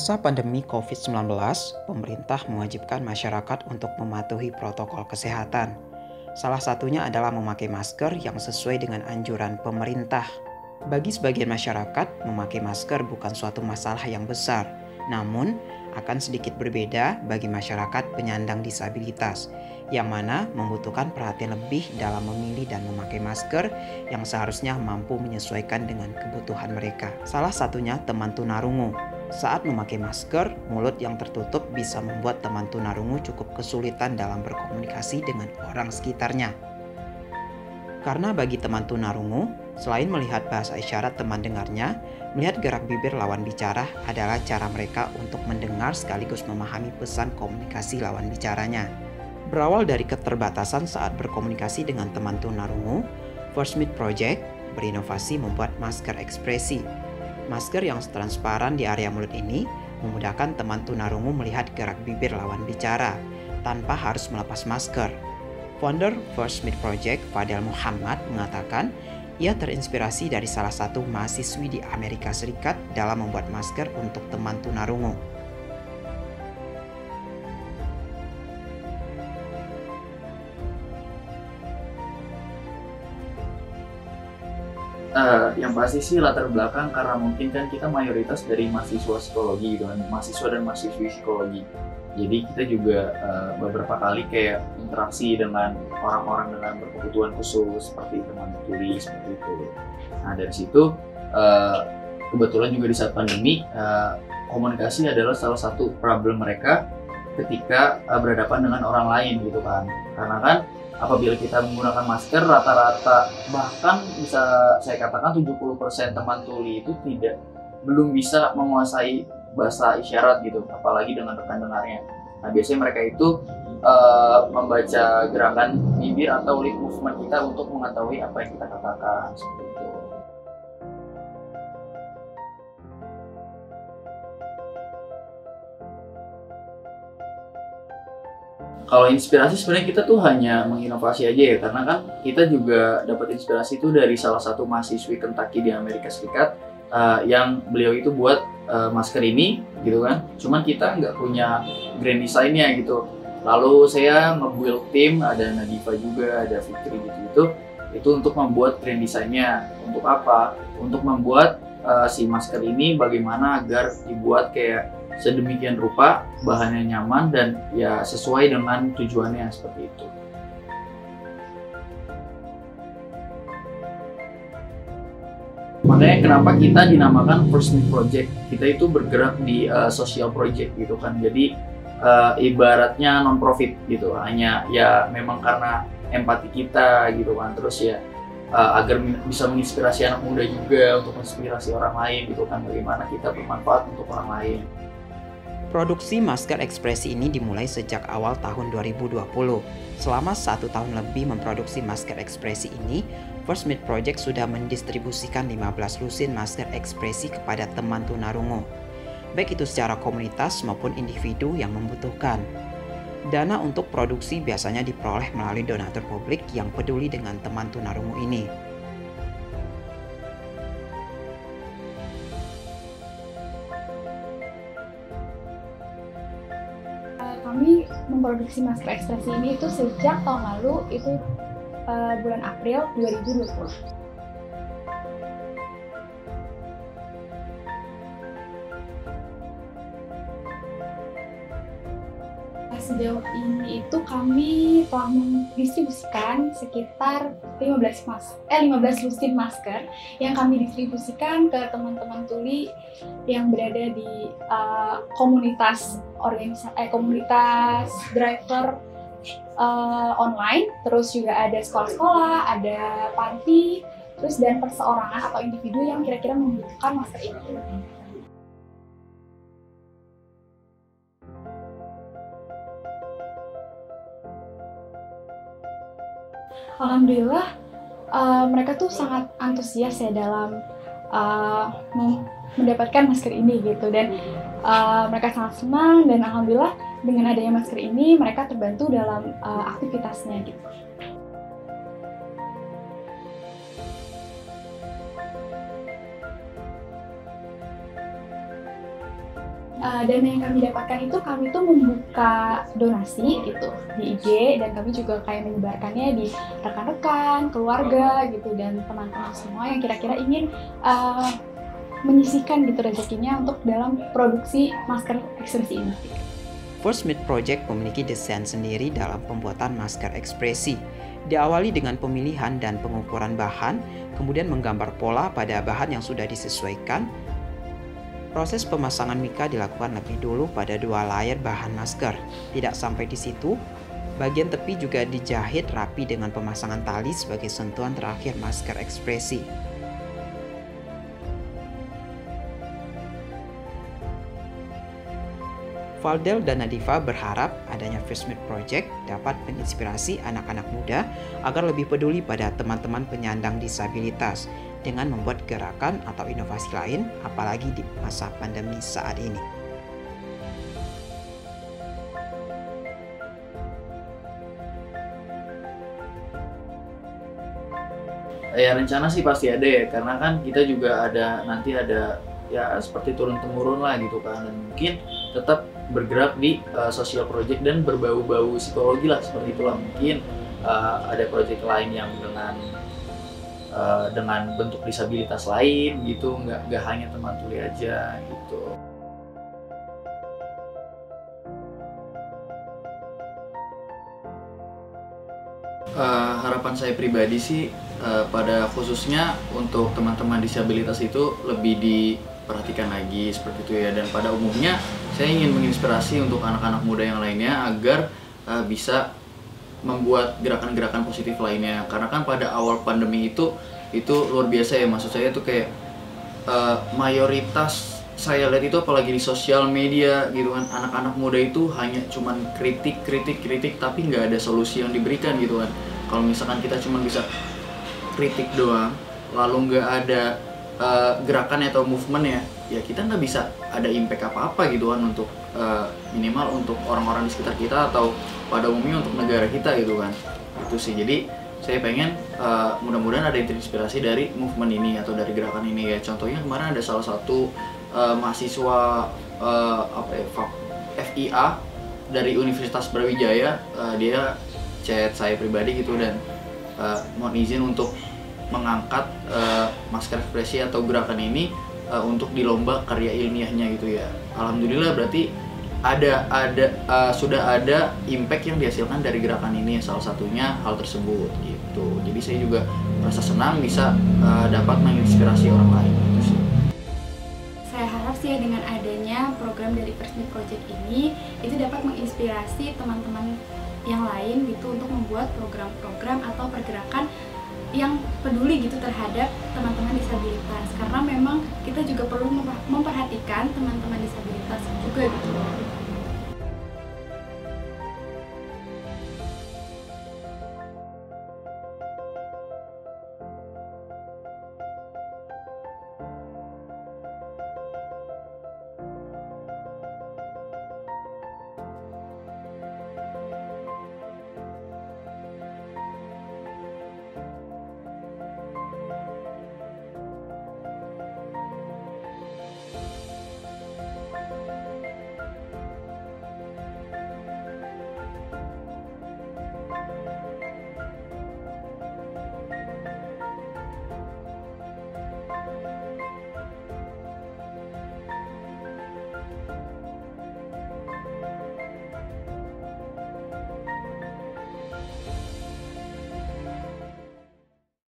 masa pandemi COVID-19, pemerintah mewajibkan masyarakat untuk mematuhi protokol kesehatan. Salah satunya adalah memakai masker yang sesuai dengan anjuran pemerintah. Bagi sebagian masyarakat, memakai masker bukan suatu masalah yang besar, namun akan sedikit berbeda bagi masyarakat penyandang disabilitas, yang mana membutuhkan perhatian lebih dalam memilih dan memakai masker yang seharusnya mampu menyesuaikan dengan kebutuhan mereka. Salah satunya teman tunarungu. Saat memakai masker, mulut yang tertutup bisa membuat teman tunarungu cukup kesulitan dalam berkomunikasi dengan orang sekitarnya. Karena bagi teman tunarungu, selain melihat bahasa isyarat teman dengarnya, melihat gerak bibir lawan bicara adalah cara mereka untuk mendengar sekaligus memahami pesan komunikasi lawan bicaranya. Berawal dari keterbatasan saat berkomunikasi dengan teman tunarungu, First Meet Project berinovasi membuat masker ekspresi Masker yang transparan di area mulut ini memudahkan teman tunarungu melihat gerak bibir lawan bicara tanpa harus melepas masker. Founder First Meet Project, Fadel Muhammad, mengatakan ia terinspirasi dari salah satu mahasiswi di Amerika Serikat dalam membuat masker untuk teman tunarungu. Uh, yang pasti sih latar belakang karena mungkin kan kita mayoritas dari mahasiswa psikologi gitu kan, mahasiswa dan mahasiswi psikologi. Jadi kita juga uh, beberapa kali kayak interaksi dengan orang-orang dengan berkebutuhan khusus seperti teman tuli seperti itu. Nah dari situ uh, kebetulan juga di saat pandemi uh, komunikasi adalah salah satu problem mereka ketika uh, berhadapan dengan orang lain gitu kan. Karena kan apabila kita menggunakan masker rata-rata bahkan bisa saya katakan 70% teman tuli itu tidak belum bisa menguasai bahasa isyarat gitu apalagi dengan rekan dengarnya nah biasanya mereka itu uh, membaca gerakan bibir atau lip movement kita untuk mengetahui apa yang kita katakan kalau inspirasi sebenarnya kita tuh hanya menginovasi aja ya karena kan kita juga dapat inspirasi itu dari salah satu mahasiswi Kentucky di Amerika Serikat uh, yang beliau itu buat uh, masker ini gitu kan. Cuman kita nggak punya grand design-nya gitu. Lalu saya nge-build tim ada Nadifa juga ada Fitri gitu itu itu untuk membuat grand design-nya untuk apa? Untuk membuat uh, si masker ini bagaimana agar dibuat kayak sedemikian rupa bahannya nyaman dan ya sesuai dengan tujuannya seperti itu. Makanya kenapa kita dinamakan Meet Project. Kita itu bergerak di uh, social project gitu kan. Jadi uh, ibaratnya non profit gitu. Hanya ya memang karena empati kita gitu kan. Terus ya uh, agar bisa menginspirasi anak muda juga untuk menginspirasi orang lain gitu kan. Bagaimana kita bermanfaat untuk orang lain. Produksi masker ekspresi ini dimulai sejak awal tahun 2020. Selama satu tahun lebih memproduksi masker ekspresi ini, First Meet Project sudah mendistribusikan 15 lusin masker ekspresi kepada teman tunarungu, baik itu secara komunitas maupun individu yang membutuhkan. Dana untuk produksi biasanya diperoleh melalui donatur publik yang peduli dengan teman tunarungu ini. kami memproduksi masker ekspresi ini itu sejak tahun lalu itu uh, bulan April 2020. Sejauh ini itu kami telah mendistribusikan sekitar 15 mas eh 15 lusin masker yang kami distribusikan ke teman-teman tuli yang berada di uh, komunitas organisasi eh, komunitas driver uh, online terus juga ada sekolah-sekolah ada panti terus dan perseorangan atau individu yang kira-kira membutuhkan masker ini. Alhamdulillah uh, mereka tuh sangat antusias ya dalam uh, mendapatkan masker ini gitu dan uh, mereka sangat senang dan alhamdulillah dengan adanya masker ini mereka terbantu dalam uh, aktivitasnya gitu. Uh, dana yang kami dapatkan itu kami tuh membuka donasi gitu di IG dan kami juga kayak menyebarkannya di rekan-rekan, keluarga gitu dan teman-teman semua yang kira-kira ingin uh, menyisihkan gitu rezekinya untuk dalam produksi masker ekspresi ini. First Meet Project memiliki desain sendiri dalam pembuatan masker ekspresi. Diawali dengan pemilihan dan pengukuran bahan, kemudian menggambar pola pada bahan yang sudah disesuaikan, Proses pemasangan mika dilakukan lebih dulu pada dua layer bahan masker. Tidak sampai di situ, bagian tepi juga dijahit rapi dengan pemasangan tali sebagai sentuhan terakhir masker ekspresi. Valdel dan Nadifa berharap adanya First Meet Project dapat menginspirasi anak-anak muda agar lebih peduli pada teman-teman penyandang disabilitas dengan membuat gerakan atau inovasi lain apalagi di masa pandemi saat ini. Ya rencana sih pasti ada ya karena kan kita juga ada nanti ada ya seperti turun temurun lah gitu kan dan mungkin tetap bergerak di uh, social project dan berbau-bau psikologi lah seperti itulah mungkin uh, ada project lain yang dengan uh, dengan bentuk disabilitas lain gitu nggak nggak hanya teman tuli aja gitu. Uh, harapan saya pribadi sih uh, pada khususnya untuk teman-teman disabilitas itu lebih diperhatikan lagi seperti itu ya. Dan pada umumnya saya ingin menginspirasi untuk anak-anak muda yang lainnya agar uh, bisa membuat gerakan-gerakan positif lainnya. Karena kan pada awal pandemi itu itu luar biasa ya. Maksud saya itu kayak uh, mayoritas saya lihat itu apalagi di sosial media gitu kan. Anak-anak muda itu hanya cuman kritik kritik kritik tapi nggak ada solusi yang diberikan gitu kan. Kalau misalkan kita cuma bisa kritik doang lalu nggak ada uh, gerakan atau movement ya ya kita nggak bisa ada impact apa apa gitu kan untuk uh, minimal untuk orang-orang di sekitar kita atau pada umumnya untuk negara kita gitu kan. Itu sih. Jadi saya pengen uh, mudah-mudahan ada inspirasi dari movement ini atau dari gerakan ini. Ya contohnya kemarin ada salah satu uh, mahasiswa uh, apa ya FIA dari Universitas Brawijaya. Uh, dia chat saya pribadi gitu dan uh, mohon izin untuk mengangkat uh, masker ekspresi atau gerakan ini uh, untuk di lomba karya ilmiahnya gitu ya. Alhamdulillah berarti ada ada uh, sudah ada impact yang dihasilkan dari gerakan ini salah satunya hal tersebut gitu. Jadi saya juga merasa senang bisa uh, dapat menginspirasi orang lain gitu sih. Saya harap sih dengan adanya program dari First Project ini itu dapat menginspirasi teman-teman yang lain gitu untuk membuat program-program atau pergerakan yang peduli gitu terhadap teman-teman disabilitas. Karena memang kita juga perlu memperhatikan teman-teman disabilitas juga gitu